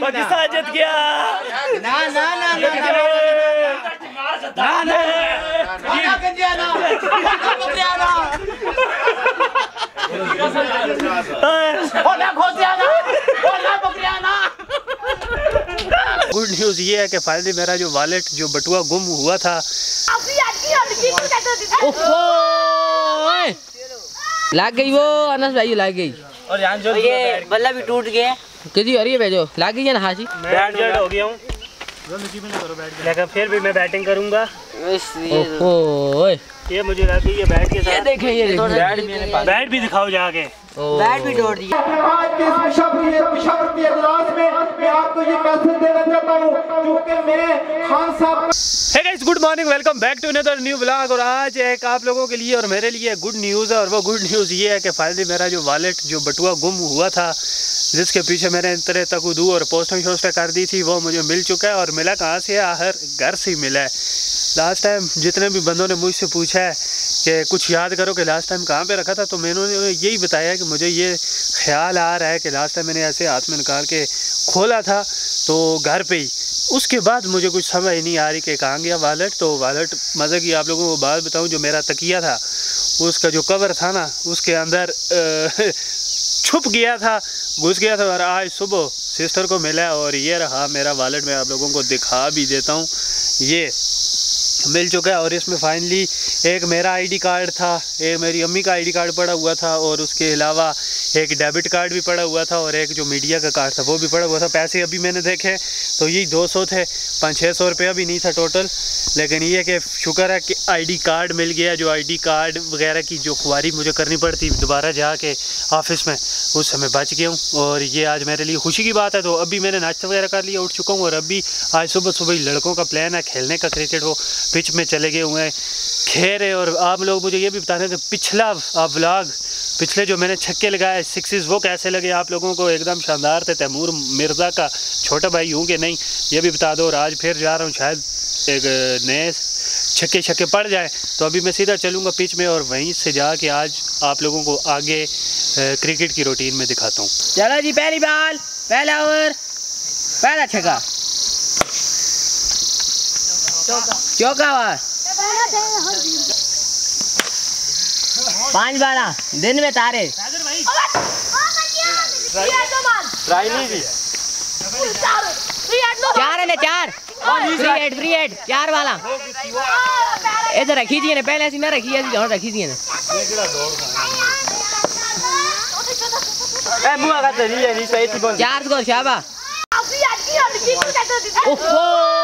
पाकिस्तान जीत गया ना ना ना ना ना ना गुड न्यूज़ ये है कि फाइनली मेरा जो वॉलेट जो बटुआ गुम हुआ था। लाग गई वो अनस भाई लाग गई। और यहाँ जो ये बल्ला भी टूट गया किसी अरे भेजो। ला गई है ना हाजी बैट जड़ हो गया हूँ। लेकिन फिर भी मैं बैटिंग करूँगा। ओहो ये मुझे लगी ये बैट के ये साथ देखें ये देखें। बैट भी दिखाओ जाके। बैट भी तोड़ दिया आज के इस मुशर्रफ ये मुशर्रफ के इजलास में मैं आपको ये मैसेज देना चाहता हूँ क्योंकि मैं Khan Sahab hey guys good morning welcome back to another new blog और आज एक आप लोगों के लिए और मेरे लिए गुड न्यूज़ है और वो गुड न्यूज़ ये है कि फाइनली मेरा जो वॉलेट जो बटुआ गुम हुआ था जिसके पीछे मैंने तरह तक दू और पोस्टिंग शोस्टें कर दी थी वो मुझे मिल चुका है और मिला कहाँ से है? आखिर घर से मिला है। लास्ट टाइम जितने भी बंदों ने मुझसे पूछा है कि कुछ याद करो कि लास्ट टाइम कहाँ पे रखा था? तो मैंने यही बताया कि मुझे ये ख्याल आ रहा है कि लास्ट टाइम मैंने ऐसे हाथ में निकाल के खोला था तो घर पे ही। उसके बाद मुझे कुछ समझ नहीं आ रही कि कहाँ गया वालेट तो वालेट मज़े की आप लोगों को बात बताऊँ, जो मेरा तकिया था, उसका जो कवर था ना, उसके अंदर छुप गया था, घुस गया था और आज सुबह सिस्टर को मिला और ये रहा मेरा वालेट मैं आप लोगों को दिखा भी देता हूँ। ये मिल चुका है और इसमें फाइनली एक मेरा आईडी कार्ड था, एक मेरी अम्मी का आईडी कार्ड पड़ा हुआ था और उसके अलावा एक डेबिट कार्ड भी पड़ा हुआ था और एक जो मीडिया का कार्ड था, वो भी पड़ा हुआ था। पैसे अभी मैंने देखे तो यही 200 थे, पाँच छः सौ रुपया भी नहीं था टोटल लेकिन ये कि शुक्र है कि आईडी कार्ड मिल गया, जो आईडी कार्ड वगैरह की जो खुआरी मुझे करनी पड़ती दोबारा जाके ऑफ़िस में, उस समय बच गया हूँ। और ये आज मेरे लिए खुशी की बात है तो अभी मैंने नाश्ता वगैरह कर लिया, उठ चुका हूँ। और अभी आज सुबह सुबह लड़कों का प्लान है, खेलने का क्रिकेट, वो पिच में चले गए हुए हैं। खेल रहे और आप लोग मुझे ये भी बता रहे कि पिछला व्लॉग पिछले जो मैंने छक्के लगाए सिक्सेस वो कैसे लगे आप लोगों को? एकदम शानदार थे तैमूर मिर्ज़ा का छोटा भाई हूँ कि नहीं ये भी बता दो और आज फिर जा रहा हूँ शायद एक नए छक्के छक्के पड़ जाए। तो अभी मैं सीधा चलूँगा पिच में और वहीं से जाके आज आप लोगों को आगे क्रिकेट की रूटीन में दिखाता हूँ। चलो जी पहली बॉल पहला ओवर पहला छक्का। चौका। ओवर पाँच बारह दिन में तारे। चार है ना चार? फ्री हेड फ्री हेड चार वाला। इधर रखी थी ने पहले ऐसी ना रखी ऐसी और रखी थी ने चार स्कोर शाबा ओहो।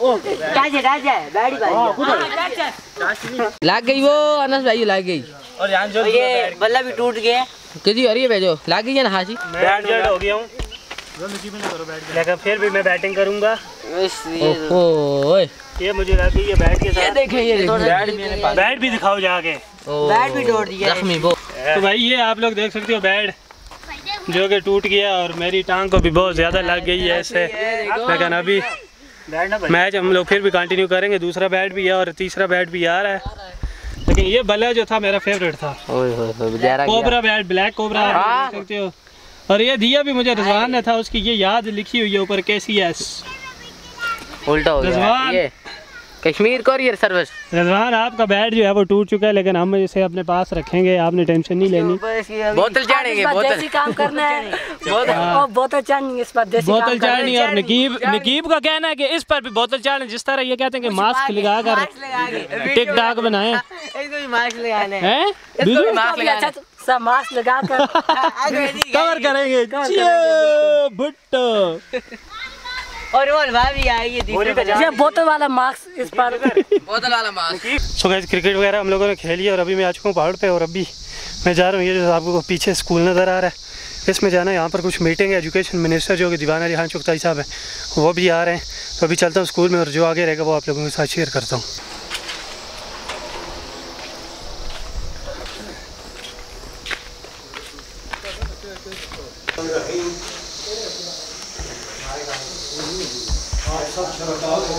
राजा राजा बैडी बाजी लाग गई वो अनस भाई लाग गई और यहाँ जो ये बल्ला भी टूट गया। किसी अरे भेजो। लाग गई है ना हासी बैट जड़ हो गया हूँ। लेकिन फिर भी मैं बैटिंग करूँगा। ओहो ये मुझे लग गई है बैट के साथ ये देखें ये देखें। बैट भी दिखाओ जाके। बैट भी तोड़ दिया। जख्मी वो। तो भाई ये आप लोग देख सकते हो बैट जो कि टूट गया और मेरी टांग को भी बहुत ज़्यादा लग गई है इससे। लेकिन अभी मैच हम लोग फिर भी कंटिन्यू करेंगे दूसरा बैट भी है और तीसरा बैट भी आ रहा है। लेकिन ये बल्ला जो था मेरा फेवरेट था। ओए होए होए बेचारा गया कोबरा बैट ब्लैक कोबरा सकते हो। और ये दिया भी मुझे रजवान ने था उसकी ये याद लिखी हुई है ऊपर कैसी सी एस उल्टा हो गया। ये कश्मीर कोरियर सर्विस। रिजवान आपका बैट जो है वो टूट चुका है लेकिन हम इसे अपने पास रखेंगे आपने टेंशन नहीं लेनी। बोतल चाड़ेंगे बोतल। काम करना है। बोतल चाड़नी इस पर बोतल काम करना। चाड़नी और नकीब नकीब का कहना है कि इस पर भी बोतल चाड़ने जिस तरह ये कहते हैं कि मास्क लगा कर टिक टाक बनाए। मास्क लगाने हैं। इसको भी तो सब मास्क लगा कर कवर करेंगे। भुट्टो। और वो हलवा भी आएगी ये बोतल वाला मास्क इस पर बोतल वाला मास्क। सो गैस क्रिकेट वगैरह हम लोगों ने खेली और अभी मैं आ चुका हूँ पहाड़ पे और अभी मैं जा रहा हूँ। ये जो आपको पीछे स्कूल नज़र आ रहा है इसमें जाना है। यहाँ पर कुछ मीटिंग है एजुकेशन मिनिस्टर जो कि दीवान अली खान चुगताई साहब हैं वो भी आ रहे हैं। तो अभी चलता हूँ स्कूल में और जो आगे रहेगा वो आप लोगों के साथ शेयर करता हूँ।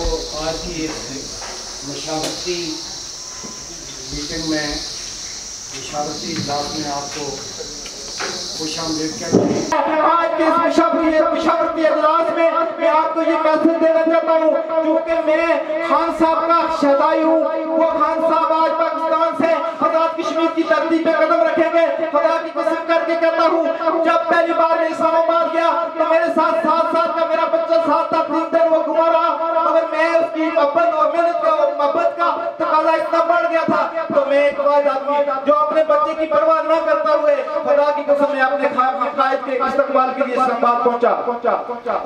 आज की इस मशावरती मीटिंग में मशावरती इजलास में आपको खुश आमदीद आपको ये मैसेज देना चाहता हूँ, क्योंकि मैं खान साहब का शहदाई हूँ। वो खान साहब आज पाकिस्तान से कश्मीर की धरती पे कदम रखेंगे। खुदा की कसम करके कहता हूँ, जब पहली बार इस्लामाबाद गया तो मेरे साथ साथ साल का मेरा बच्चा साथ था तीन दिन उसकी मोहब्बत और मेहनत का और मोहब्बत का तकाजा इतना बढ़ गया था। तो मैं एक बार आदमी जो अपने बच्चे की परवाह न करता हुए खुदा की कसम मैं अपने कायद के इस्तेमाल के लिए इस्लामाबाद पहुँचा।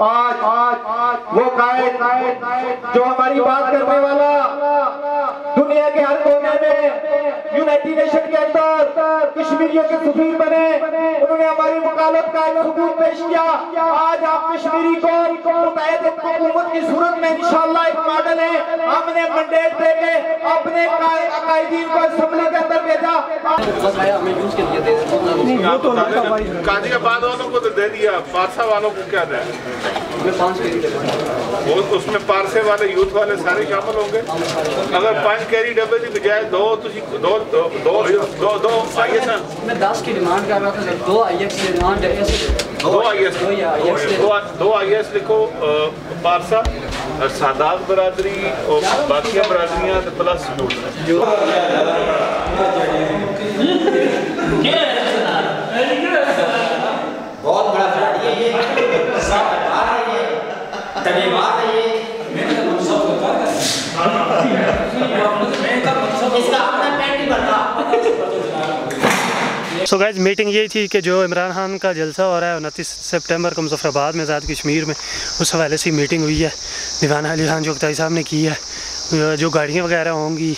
आज आज, वो कायद, जो हमारी बात करने वाला दुनिया के हर कोने में यूनाइटेड नेशन के अंदर कश्मीरियों के सफीर बने। उन्होंने हमारी वकालत का एक सबूत पेश किया। आज आप कश्मीरी को हुकूमत की सूरत में इंशाल्लाह एक मॉडल है। हमने मंडेट देके अपने कायदीन को असम्बली के अंदर भेजा। गाजियाबाद वालों को तो दे दिया। पारसा वालों को क्या दें? वो उसमें पारसे वाले, यूथ वाले सारे शामिल होंगे। अगर पाँच कैरी डब्बे की बजाय दो तुसी दो दो दो दो दो आई एस मैं दस की डिमांड कर रहा था सर। दो आई की डिमांड है ऐसे। दो आई एस दो आई एस लिखो पारसा और सादात बरादरी और बाकी बरादरियाँ प्लस बहुत बड़ा खिलाड़ी है ये सब आ रही है तनेवार है ये इसका अपना पेट नहीं भरता सो गाइज़ मीटिंग यही थी कि जो इमरान खान का जलसा हो रहा है उनतीस सितंबर को मुजफ्फराबाद में आज़ाद कश्मीर में। उस हवाले से मीटिंग हुई है। दीवान अली खान चौकताई साहब ने की है, जो गाड़ियाँ वगैरह होंगी,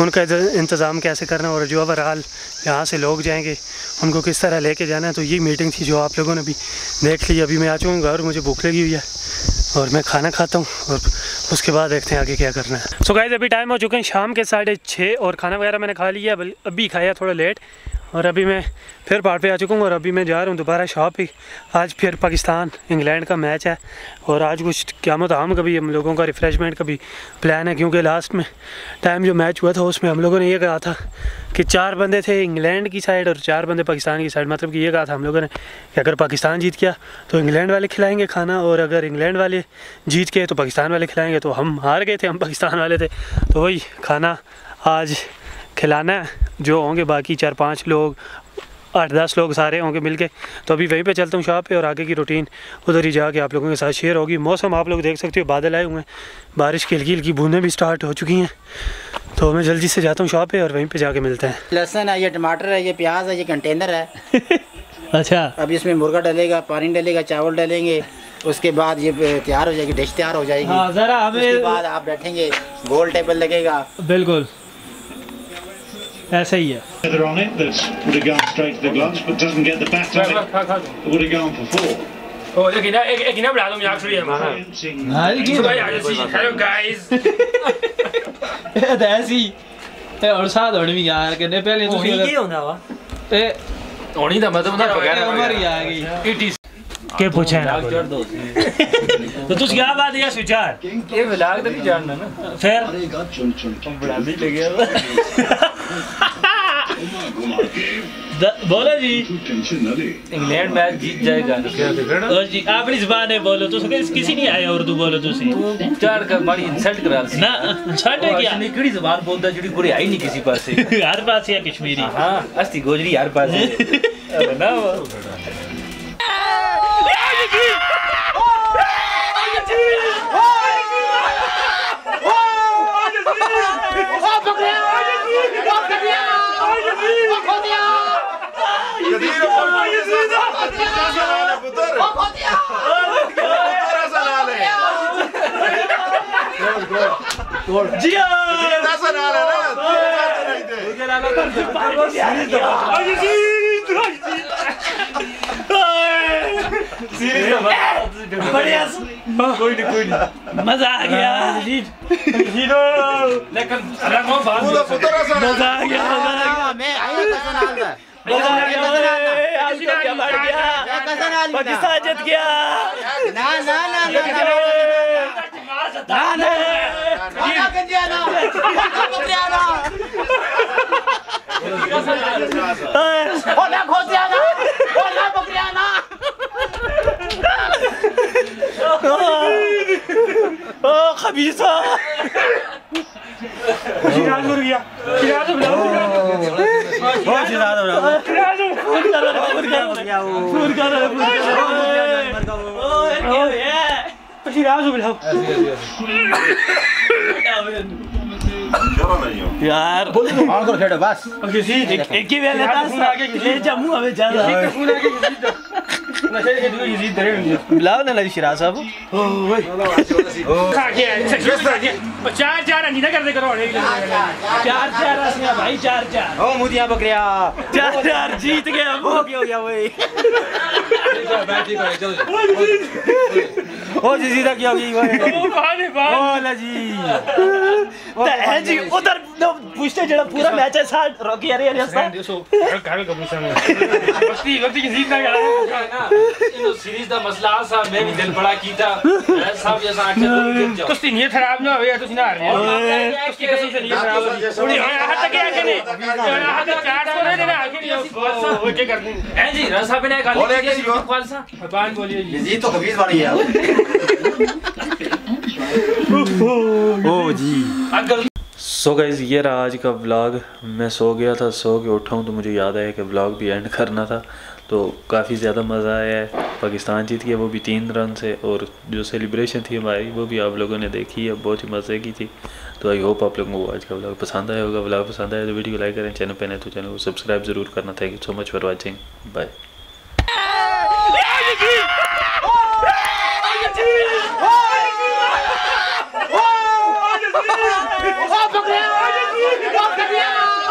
उनका इंतज़ाम कैसे करना और जो ओवरऑल यहाँ से लोग जाएँगे, उनको किस तरह लेके जाना है तो ये मीटिंग थी जो आप लोगों ने भी देख ली। अभी मैं आ चुका घर, मुझे भूख लगी हुई है और मैं खाना खाता हूँ और उसके बाद देखते हैं आगे क्या करना है। सो so गाइज़ अभी टाइम हो चुके हैं शाम के साढ़े छः और खाना वगैरह मैंने खा लिया अभी खाया थोड़ा लेट और अभी मैं फिर पहाड़ पे आ चुका हूँ और अभी मैं जा रहा हूँ दोबारा शॉप ही आज फिर पाकिस्तान, इंग्लैंड का मैच है और आज कुछ क्यामत आम का भी हम लोगों का रिफ़्रेशमेंट का भी प्लान है क्योंकि लास्ट में टाइम जो मैच हुआ था उसमें हम लोगों ने ये कहा था कि चार बंदे थे इंग्लैंड की साइड और चार बंदे पाकिस्तान की साइड मतलब कि ये कहा था हम लोगों ने कि अगर पाकिस्तान जीत गया तो इंग्लैंड वाले खिलाएँगे खाना और अगर इंग्लैंड वाले जीत गए तो पाकिस्तान वाले खिलाएँगे। तो हम हार गए थे, हम पाकिस्तान वाले थे। तो वही खाना आज खिलाना है जो होंगे बाकी चार पाँच लोग आठ दस लोग सारे होंगे मिलके तो अभी वहीं पे चलता हूँ शॉप पे और आगे की रूटीन उधर ही जाके आप लोगों के साथ शेयर होगी। मौसम आप लोग देख सकते हो बादल आए हुए हैं। बारिश की हल्की हल्की बूंदें भी स्टार्ट हो चुकी हैं। तो मैं जल्दी से जाता हूँ शॉप पे और वहीं पे जाके मिलते हैं। लहसन है ये टमाटर है ये प्याज है ये कंटेनर है। अच्छा। अभी इसमें मुर्गा डलेगा पानी डलेगा चावल डलेंगे उसके बाद ये तैयार हो जाएगी डिश तैयार हो जाएगी। हाँ ज़रा बाद आप बैठेंगे गोल टेबल लगेगा। बिल्कुल। ऐसा ही है Feather on it that would have gone straight to the gloves, but doesn't get the bat on it. Would have gone for four. Oh, ik heb ik heb nou om jou sorry man. Bouncing So ja, dus hello guys. ਇਹ ਤਾਂ ਐਸੀ ਇਹ ਹੁਣ ਸਾਧ ਹੁਣ ਵੀ ਯਾਰ ਕਿੰਨੇ ਪਹਿਲੇ ਤੁਸੀਂ ਕੀ ਹੁੰਦਾ ਵਾ ਇਹ ਹੋਣੀ ਦਾ ਮਤਲਬ ਨਾ ਇਹ ਉਮਰ ਹੀ ਆ ਗਈ It is के पूछे ना तो तुझ क्या बात है सुचार ਇਹ ਵਲਾਗ ਤਾਂ ਨਹੀਂ ਜਾਣਦਾ ਨਾ फिर chun chun. ਬੜਾ ਵੀ ਲੱਗਿਆ द- बोलो जी Tension nadi. ਇੰਗਲੈਂਡ ਮੈਚ जीत ਜਾਏਗਾ ਕਿਹਾ ਤੇ ਖੜਾ और जी अपनी जुबान है बोलो तो किसी नहीं आया उर्दू बोलो तुसी ਚਾੜ ਕਰ ਮਾੜੀ ਇਨਸਲਟ ਕਰਾ ਸੀ ना छाटे क्या ਅਸਲੀ ਕਿਹੜੀ ਜ਼ਬਾਨ ਬੋਲਦਾ ਜਿਹੜੀ ਕੋਈ ਆਈ ਨਹੀਂ ਕਿਸੇ ਪਾਸੇ हर पास है Kashmiri Kadir Opa yüzünü de Kazanane budur Opa diyor Budur azanane Doğru doğru Doğru Cihan Kadir azanane lan Kadir azanane de Ayy Siriz de var Siriz de var Pariyasın कोई नहीं कोई नहीं मज़ा आ गया। हीरो लेकिन रंगो बात पूरा पुत्र ऐसा मज़ा आ गया मज़ा आ गया। मैं आई कसम आलदा मज़ा आ गया आज तो क्या बढ़ गया पाकिस्तान जीत गया। ना ना ना ना ना ना ना गंजिया ना। बकरिया ना ओ ना खोसिया ना ओ ना बकरिया ना ओ खबीसा शिराज मर गया शिराज बुलाओ बहुत ज़्यादा हो रहा शिराज खून कर रहा है खून कर रहा है खून कर रहा है खून कर रहा है ओए क्या है शिराज बुलाओ यार। खेड़ो बस। किसी एक ही वेले था ले ना लगी शिराज साहब। चार चार नहीं ना करते करो चार चार भाई चार चार। ओ मुदिया बकरिया। चार चार जीत हम हो गया हो ਦਾ ਕੀ ਹੋ जी ਓਏ क्या होगी वही ਓ ਲੈ जी ਤੇ ਹੈ जी उधर तो पूछते जरा पूरा मैच है साथ रॉकी अरे अरे हंसता घर का पूछा मैं। वक्ती वक्ती की जीत ना इन सीरीज़ दा मसला सा मैं भी दिल बड़ा कीता। सब जैसा अच्छा तो कुश्ती नहीं खराब ना हुई तो ना हार कुश्ती कसम से नहीं खराब। थोड़ी हाथ तक आके नहीं। हाथ तक चार सौ नहीं देना आगे नहीं वो क्या कर दूँ हैं जी रसा बिना खाली बोले किसी को? खालसा। बान बोलिए जी। यजीद तो खबीज बन गया ओ जी। अगर सो गाइज़ ये रहा आज का व्लॉग मैं सो गया था, सो के उठाऊँ तो मुझे याद आया कि व्लॉग भी एंड करना था। तो काफ़ी ज़्यादा मज़ा आया है। पाकिस्तान जीत गया, वो भी तीन रन से। और जो सेलिब्रेशन थी हमारी, वो भी आप लोगों ने देखी है। बहुत ही मज़े की थी। तो आई होप आप लोगों को आज का व्लॉग पसंद आया होगा। व्लॉग पसंद आया तो वीडियो को लाइक करें। चैनल पर नहीं तो चैनल को सब्सक्राइब ज़रूर करना। Thank you so much for watching bye